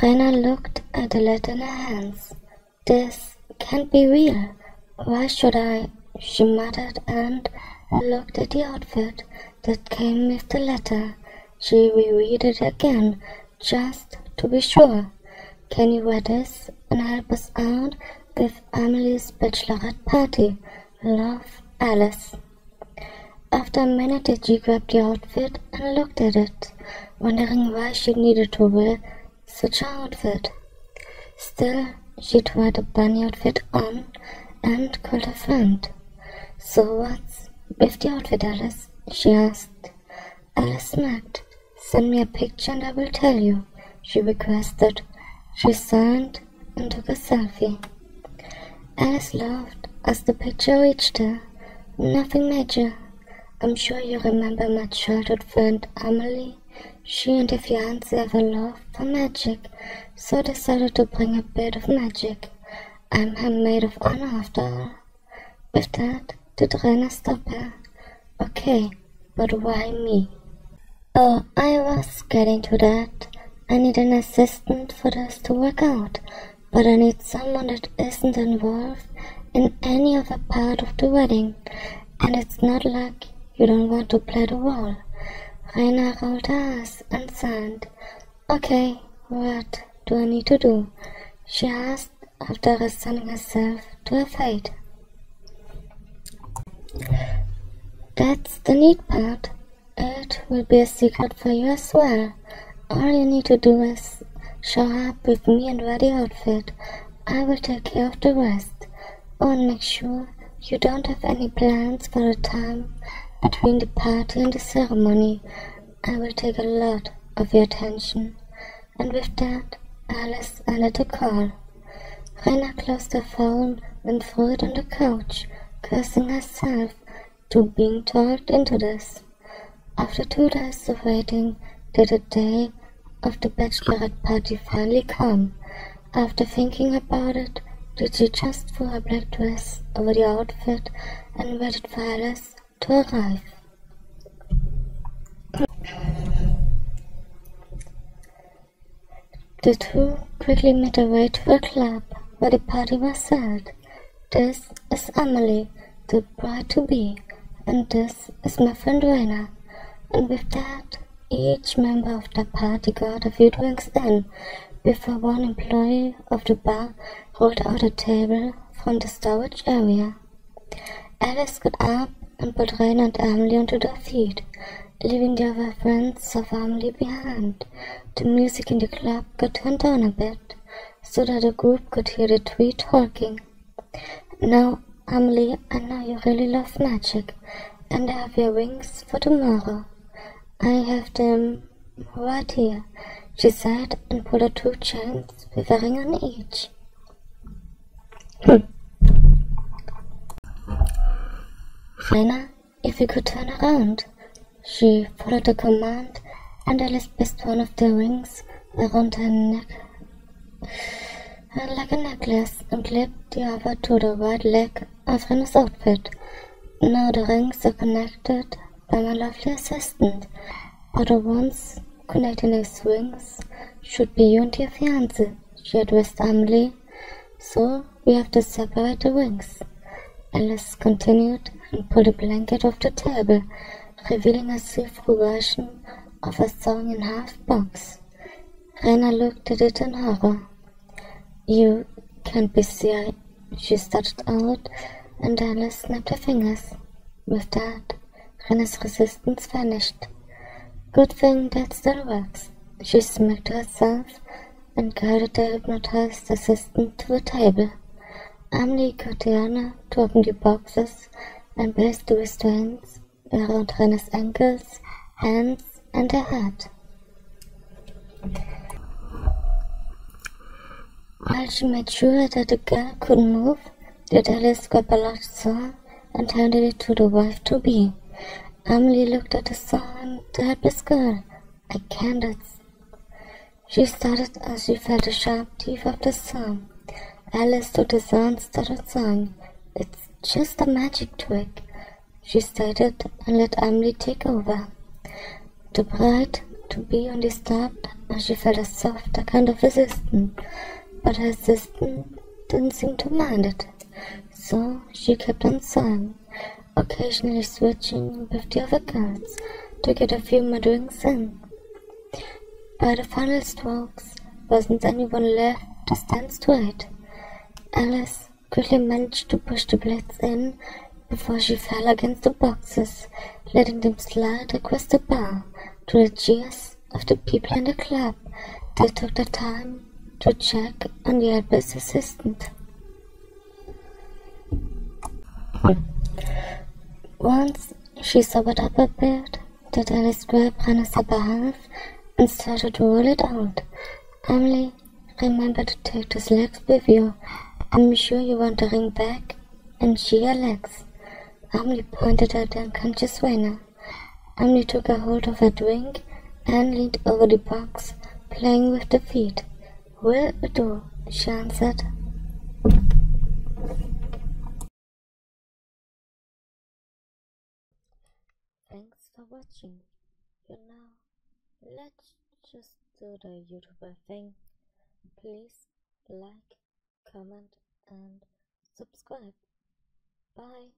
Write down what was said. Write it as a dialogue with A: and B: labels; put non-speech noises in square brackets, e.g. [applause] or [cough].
A: Rena looked at the letter in her hands. This can't be real. Why should I? She muttered and looked at the outfit that came with the letter. She reread it again, just to be sure. Can you wear this and help us out with Emily's bachelorette party? Love, Alice. After a minute, she grabbed the outfit and looked at it, wondering why she needed to wear such an outfit. Still, she tried the bunny outfit on and called her friend. So what's with the outfit, Alice? she asked. Alice smiled. Send me a picture and I will tell you, she requested. She signed and took a selfie. Alice laughed as the picture reached her. Nothing major. I'm sure you remember my childhood friend Emily. She and her fiance have a love for magic, so decided to bring a bit of magic. I'm her maid of honor after all. With that, did Rena stop her? Okay, but why me? Oh, I was getting to that. I need an assistant for this to work out, but I need someone that isn't involved in any other part of the wedding, and it's not like you don't want to play the role. Eyes and signed. Okay, what do I need to do? She asked after resigning herself to her fate. That's the neat part. It will be a secret for you as well. All you need to do is show up with me and ready outfit. I will take care of the rest. Oh, and make sure you don't have any plans for the time between the party and the ceremony, I will take a lot of your attention. And with that, Alice ended the call. Rena closed her phone and threw it on the couch, cursing herself to being talked into this. After two days of waiting, did the day of the bachelorette party finally come? After thinking about it, did she just throw her black dress over the outfit and waited for Alice to arrive. The two quickly made their way to a club where the party was held. This is Emily, the bride to be, and this is my friend Rena. And with that, each member of the party got a few drinks in before one employee of the bar rolled out a table from the storage area. Alice got up and put Rena and Emily onto their feet, leaving the other friends of Emily behind. The music in the club got turned down a bit, so that the group could hear the three talking. Now, Emily, I know you really love magic, and I have your wings for tomorrow. I have them right here, she said, and pulled out two chains with a ring on each. Rena, if you could turn around. She followed the command, and Alice placed one of the rings around her neck [sighs] and like a necklace and clipped the other to the right leg of Rena's outfit. Now the rings are connected by my lovely assistant, but the ones connecting these rings should be you and your fiance, she addressed Emily, so we have to separate the rings. Alice continued and pulled a blanket off the table, revealing a see-through version of a sawing in half box. Rena looked at it in horror. You can't be serious, she stuttered out, and Alice snapped her fingers. With that, Rena's resistance vanished. Good thing that still works. She smacked herself and guided the hypnotized assistant to the table. Emily got the honor to open the boxes and placed the restraints around Rena's ankles, hands, and her head. While she made sure that the girl couldn't move, the telescope large saw and handed it to the wife-to-be. Emily looked at the saw and the helpless girl. I can't. She started as she felt the sharp teeth of the saw. Alice took the and started sawing. It's just a magic trick, she stated and let Emily take over. The bride to be undisturbed as she felt a softer kind of resistance, but her assistant didn't seem to mind it, so she kept on sewing, occasionally switching with the other girls to get a few more drinks in. By the final strokes, wasn't anyone left to stand straight. Alice quickly managed to push the blades in before she fell against the boxes, letting them slide across the bar to the cheers of the people in the club. They took the time to check on the helpless assistant. Once she sobered up a bit, did Alice grab Hannah's upper half and started to roll it out. Emily, remember to take the legs with you. I'm sure you want the ring back and sheer legs. Emily pointed at the unconscious Rena. Emily took a hold of her drink and leaned over the box, playing with the feet. Will do, she answered. Thanks for watching. You know, let's just do the YouTuber thing. Please like, comment, and subscribe. Bye.